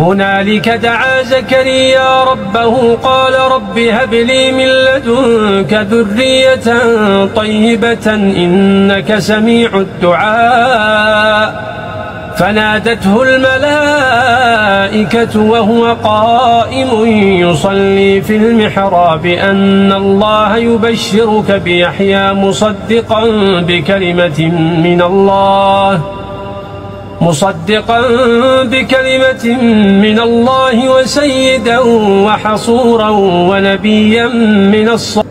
هنالك دعا زكريا ربه قال رب هب لي من لدنك ذرية طيبة إنك سميع الدعاء. فنادته الملائكة وهو قائم يصلي في المحراب أن الله يبشرك بيحيى مصدقا بكلمة من الله. مصدقا بكلمة من الله وسيدا وحصورا ونبيا من الصالحين